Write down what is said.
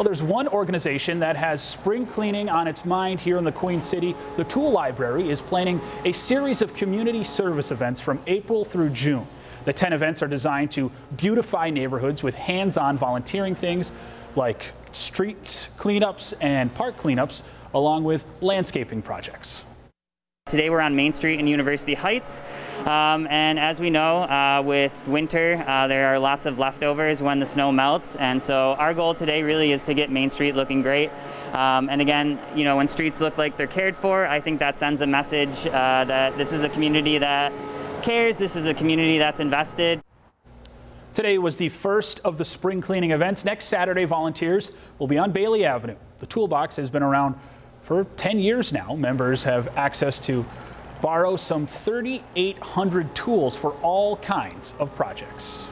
Well, there's one organization that has spring cleaning on its mind here in the Queen City. The Tool Library is planning a series of community service events from April through June. The 10 events are designed to beautify neighborhoods with hands-on volunteering things like street cleanups and park cleanups, along with landscaping projects. Today we're on Main Street in University Heights, um, and as we know, uh, with winter, uh, there are lots of leftovers when the snow melts, and so our goal today really is to get Main Street looking great. Um, and again, you know, when streets look like they're cared for, I think that sends a message uh, that this is a community that cares, this is a community that's invested. Today was the first of the spring cleaning events. Next Saturday, volunteers will be on Bailey Avenue. The toolbox has been around for 10 years now, members have access to borrow some 3,800 tools for all kinds of projects.